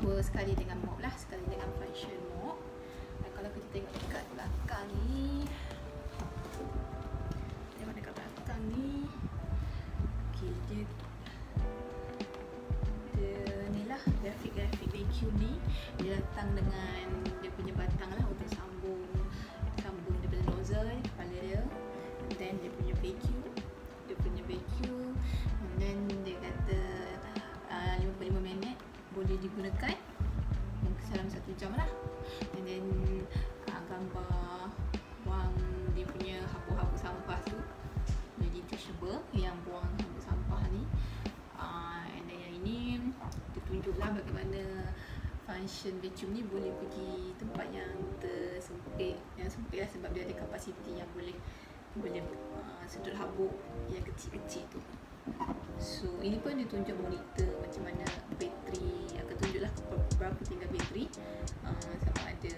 so sekali dengan mop lah sekali dengan function mop. Dan kalau kita tengok dekat belakang ni tengok dekat belakang ni. Okay, dia dia ni lah grafik-grafik vacuum ni. Dia datang dengan dia punya batang lah untuk sambung sambung daripada nozzle kepala dia. Then dia punya vacuum dia punya vacuum and digunakan. Dalam satu jam lah. And then uh, gambar buang dia punya hapus-hapus sampah tu jadi touchable yang buang hapus sampah ni uh, and then yang ini dia tunjuklah bagaimana function vacuum ni boleh pergi tempat yang tersempit. Yang sempit lah sebab dia ada kapasiti yang boleh boleh uh, sedut habuk yang kecil-kecil tu so ini pun dia tunjuk monitor macam mana bateri akan tunjuklah berapa tinggal bateri. Uh, sama ada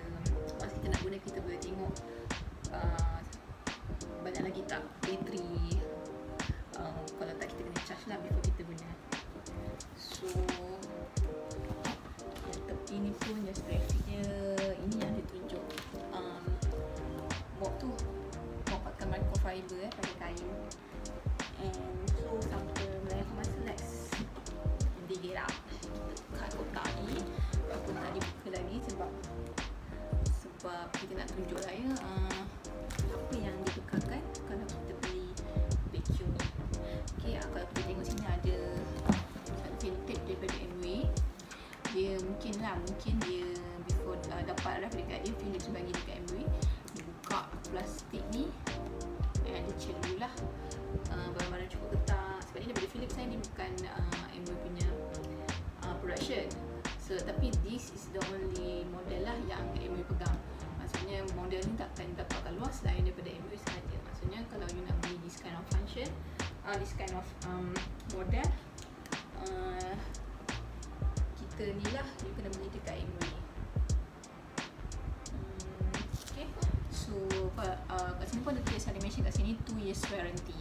masa kita nak guna kita boleh tengok uh, banyak lagi tak bateri. Uh, kalau tak kita kena charge lah before kita guna. So yang tepi ni pun yang dia ini yang dia tunjuk um, mop tu mop pakai microfiber eh pakai kain and so sampai melayan masa next dig it out kat kotak ni kat kotak ni buka lagi sebab sebab kita nak tunjuk lah ya uh, apa yang ditukarkan kalau kita beli vacuum ni okay, uh, kalau kita tengok sini ada tape daripada Amway dia mungkin lah mungkin dia before uh, dapat lah dekat dia Philips bagi dekat dia buka plastik ni and dia check uh, Amway punya uh, production. So tapi this is the only model lah yang Amway pegang. Maksudnya model ni takkan dapatkan luas lain daripada Amway sahaja. Maksudnya kalau you nak beli this kind of function uh, this kind of um, model uh, kita ni lah you kena beli dekat Amway hmm, so uh, kat sini pun ada tulis ada mention kat sini 2 years warranty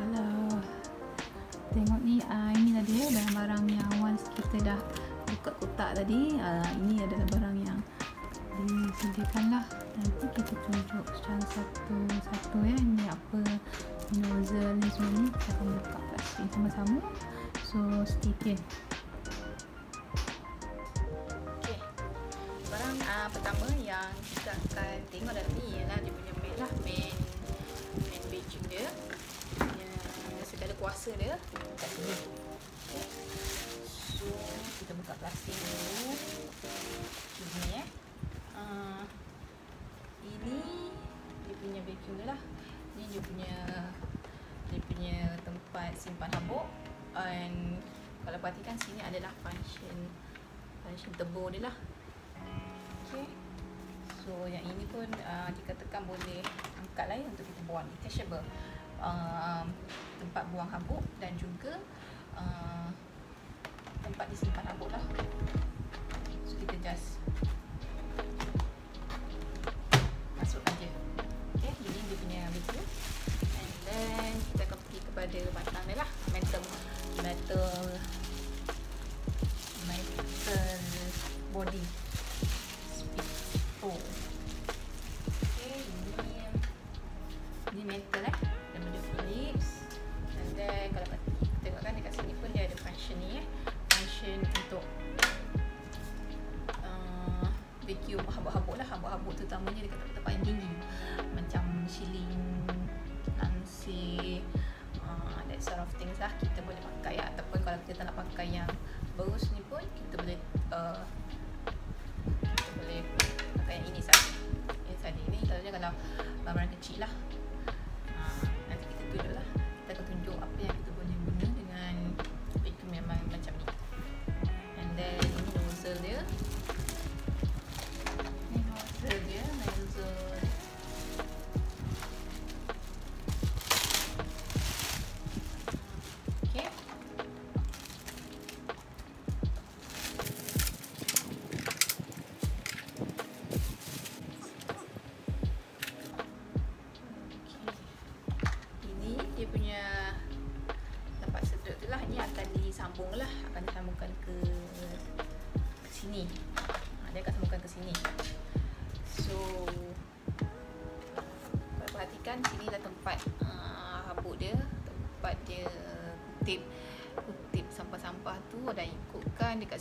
kalau tengok ni uh, ini dah dia barang-barang yang once kita dah buka kotak tadi uh, ini adalah barang yang disediakan lah nanti kita tunjuk secara satu-satu ya ni apa nozzle ni semua ni kita akan buka plastik sama-sama. So stay tune buka plastik dulu ini eh. Uh, ini dia punya vacuum dia lah. Ni dia punya dia punya tempat simpan habuk. And kalau perhatikan sini adalah function function tebur dia lah. Okay. so yang ini pun uh, dikatakan boleh angkat lah ya untuk kita buang. Detachable uh, tempat buang habuk dan juga uh, tempat disimpan habuk lah. So kita just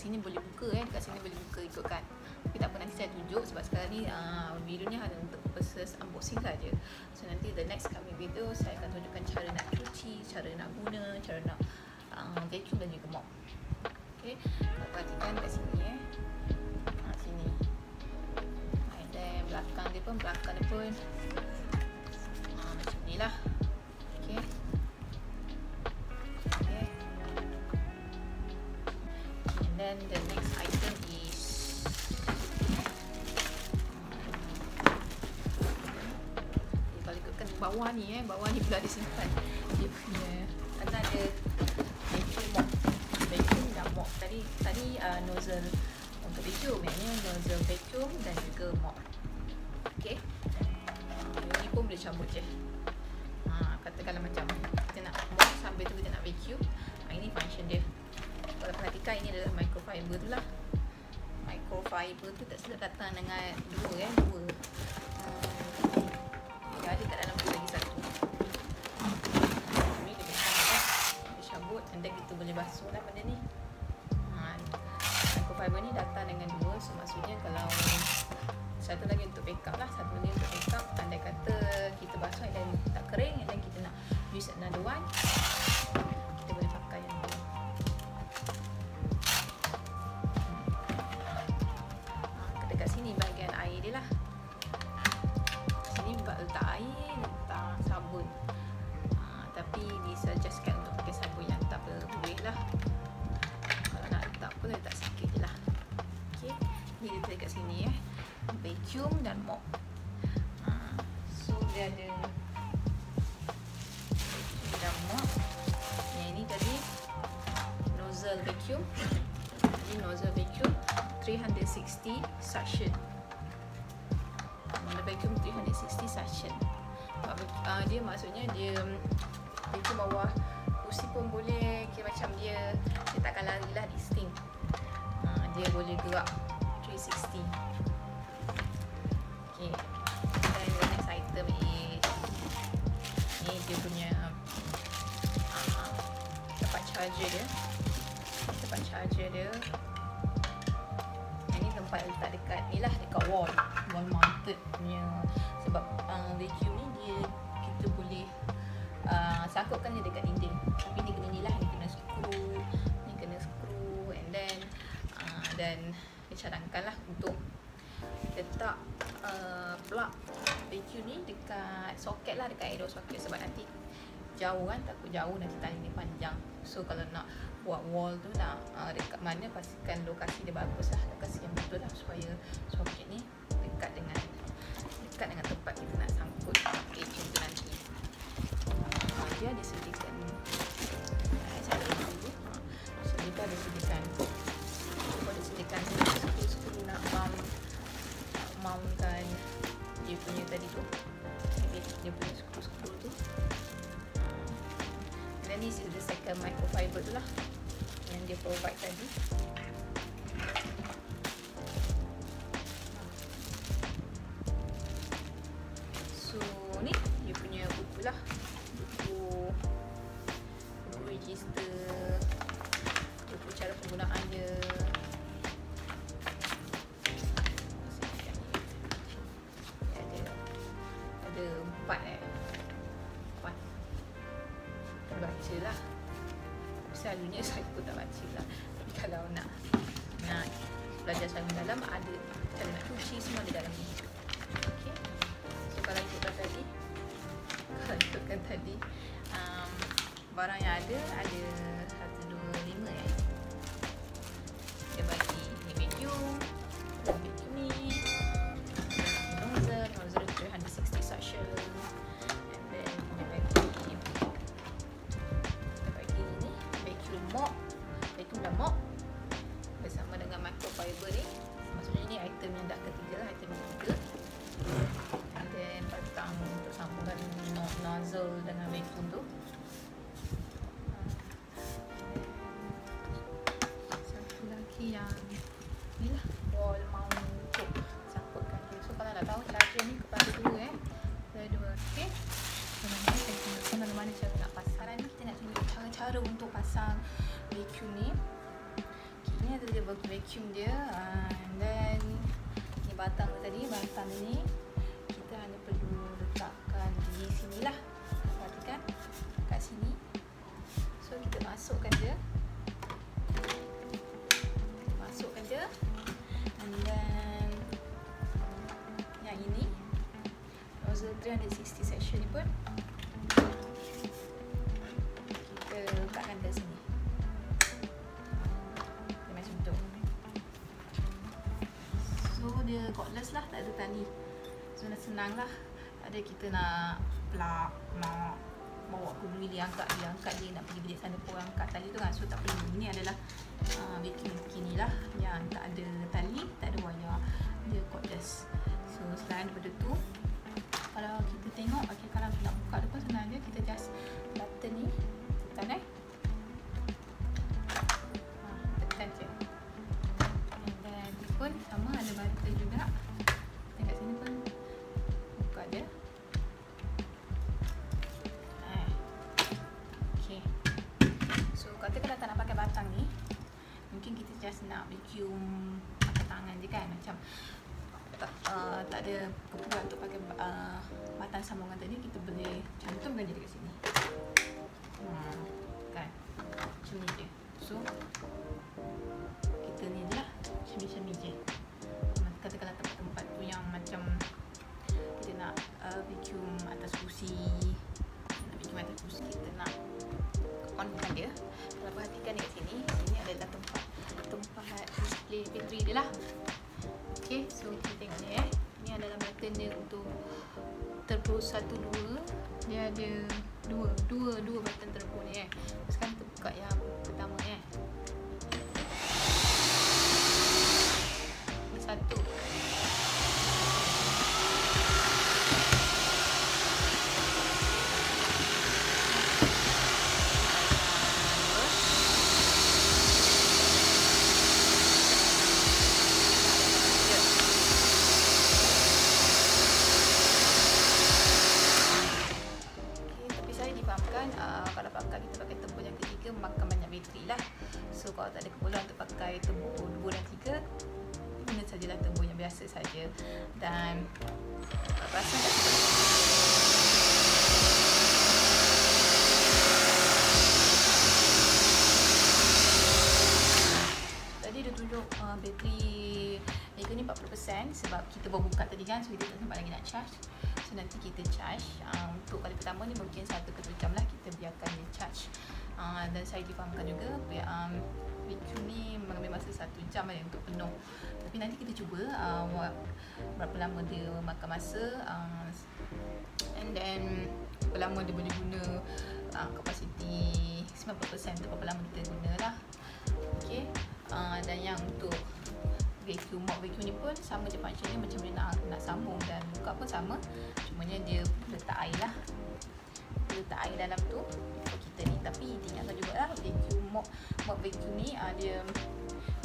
sini boleh buka eh. Dekat sini boleh buka ikutkan. Tapi tak apa nanti saya tunjuk sebab sekarang ni uh, video ni hanya untuk purposes unboxing saja so nanti the next coming video saya akan tunjukkan cara nak cuci cara nak guna cara nak uh, vacuum dan juga mop. Okay? Kalau perhatikan dekat sini eh. Ha, sini. And then belakang dia pun belakang dia pun bawah ni eh, bawah ni pula ada simpan dia punya ada ada vacuum mop. Vacuum dan mop. Tadi tadi uh, nozzle untuk vacuum, ni nozzle vacuum dan juga mop. Okay. Uh, ini pun boleh cabut je. Ha, katakanlah macam kita nak mop sambil tu kita nak vacuum. Ha, ini function dia. Kalau perhatikan ini adalah microfiber tu lah. Microfiber tu tak silap datang dengan dua kan, dua. Boleh basuh lah benda ni. Ha, microfiber ni datang dengan dua. So maksudnya kalau satu lagi untuk backup lah satu lagi untuk backup andai kata kita basuh dan tak kering then kita nak use another one dia dekat sini eh vacuum dan mop. Ha, so dia ada dan mop. Yang ini tadi nozzle vacuum. Ini nozzle vacuum 360 suction. Nozzle vacuum 360 suction. Uh, dia maksudnya dia vacuum bawah kursi pun boleh kira macam dia dia takkan lari lah di sting. Uh, dia boleh gerak 360 Okay. Dan the next item is ni dia punya uh, tempat charger dia. Tempat charger dia. Yang ni tempat letak dekat ni lah dekat wall. Wall mounted punya sebab uh, vacuum ni dia kita boleh uh, sakutkan dia dekat dinding. Soket lah dekat aero soket sebab nanti jauh kan takut jauh nanti tali ni panjang. So kalau nak buat wall tu nak uh, dekat mana pastikan lokasi dia bagus lah. Lokasi yang betul lah supaya soket ni dekat dengan dekat dengan tempat kita nak sangkut vacuum tu nanti. Uh, dia ada sediakan so tu ada sediakan dia ada sediakan skru-skru nak mount mountkan dia punya tadi tu dia punya skru-skru tu. And then this is the second microfiber tu lah yang dia provide tadi. So ni dia punya buku lah. Buku register buku cara penggunaan dia belajar secara mendalam ada kalau nak cuci semua di dalam ni okay. so kalau ikutkan tadi kalau ikutkan tadi um, barang yang ada ada satu dua lima ya dia bagi ni nozzle so dah senang lah. Ada kita nak plug nak bawa ke bilik angkat dia angkat dia nak pergi bilik sana pun angkat tali tu kan. So tak perlu. Ini adalah uh, vacuum kini lah. Yang tak ada tali tak ada wayar. Dia cordless so selain daripada tu kalau kita tengok okay, kalau nak buka dia pun senang je kita just tak ada keperluan untuk pakai uh, batang sambungan tadi Kita boleh cantumkan je dekat sini. Hmm, Kan? Macam ni je. So Kita ni je lah Macam ni je Katakanlah tempat-tempat tu yang macam Kita nak uh, vacuum atas kursi Nak vacuum atas kursi Kita nak onkan dia kalau perhatikan dekat sini sini adalah tempat tempat display bateri dia lah. Ok so kita tengok ni eh ni adalah button dia untuk turbo 1 2 dia ada dua dua dua button turbo ni eh. Sekarang kita buka yang pertama eh. Satu lah. So kalau tak ada keperluan untuk pakai turbo 2 dan 3 guna sajalah turbo yang biasa saja. Dan perasan tak Tadi dia tunjuk uh, bateri Mega ni 40% sebab kita baru buka tadi kan so kita tak sempat lagi nak charge so nanti kita charge uh, untuk kali pertama ni mungkin 1 ke 2 jam lah kita biarkan dia charge uh, dan saya difahamkan juga um, vacuum ni mengambil masa 1 jam lah untuk penuh. Tapi nanti kita cuba uh, berapa lama dia makan masa uh, and then berapa lama dia boleh guna uh, kapasiti 90% tu berapa lama kita guna lah. Okay. Uh, dan yang untuk vacuum mop vacuum ni pun sama je function dia macam mana nak, nak sambung dan buka pun sama. Cumanya dia letak air lah. Letak air dalam tu untuk kita ni. Tapi tinggalkan juga lah vacuum mop mop vacuum ni uh, dia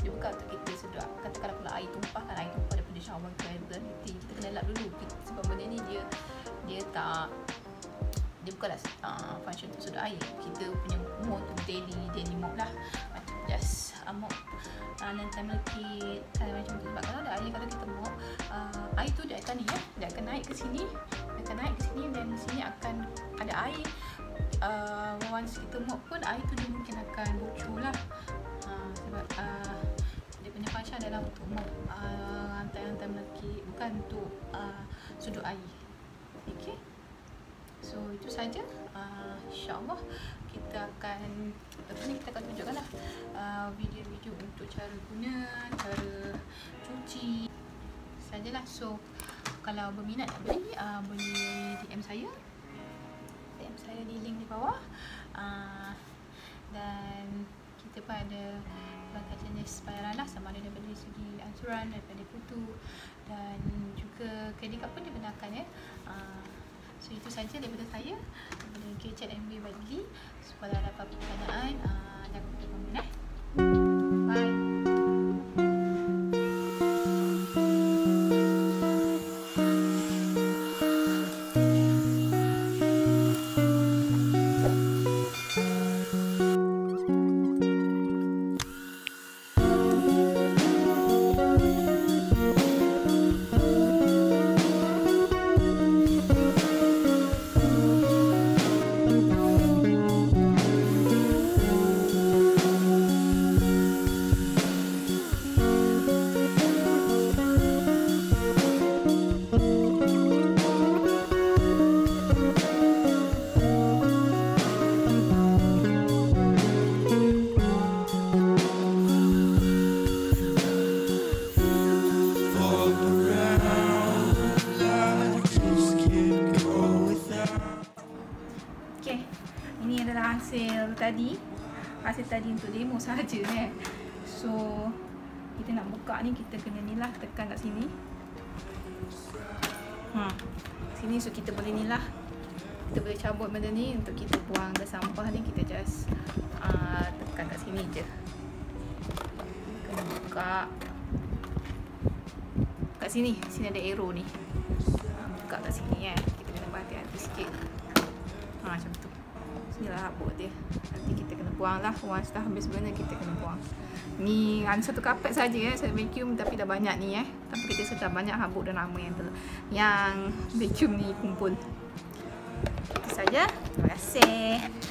dia bukan untuk kita sedap. Katakanlah kalau air tumpah kan air tumpah daripada shower ke apa kita, kena lap dulu. Sebab benda ni dia dia tak dia bukanlah uh, function untuk sedut air. Kita punya mop tu daily daily mop lah. Macam just uh, mop uh, dan time kan macam tu. Sebab kalau ada air kalau kita mop uh, air tu dia akan ni ya dia akan naik ke sini dia akan naik ke sini dan sini akan ada air uh, once kita mop pun air tu dia mungkin akan bocor lah. Uh, sebab uh, dia punya function adalah untuk mop uh, hantai-hantai melaki bukan untuk uh, sudut air. Okay so itu saja. Uh, insyaAllah kita akan lepas ni kita akan tunjukkan lah uh, video-video untuk cara guna cara cuci sajalah. So kalau berminat nak beli uh, boleh DM saya DM saya di link di bawah. Uh, dan kita pun ada berbagai jenis bayaran lah sama ada daripada segi ansuran daripada kutu dan juga kredit kad pun dibenarkan ya. Uh, so itu saja daripada saya. Daripada KChat MB Badli so kalau ada apa-apa pertanyaan uh, jangan lupa komen eh ni kita kena ni lah tekan kat sini. Hmm. sini so kita boleh ni lah kita boleh cabut benda ni untuk kita buang ke sampah ni kita just uh, tekan kat sini je. Kena buka. Kat sini sini ada arrow ni. Buka kat sini eh. Kita kena berhati-hati sikit. Ha, macam tu Inilah habuk dia. Nanti kita kena buang lah. Once dah habis benda kita kena buang. Ni ada satu kapet saja ya Saya vacuum tapi dah banyak ni eh. Tapi kita sedar banyak habuk dan lama yang ter Yang vacuum ni kumpul. Itu saja. Terima kasih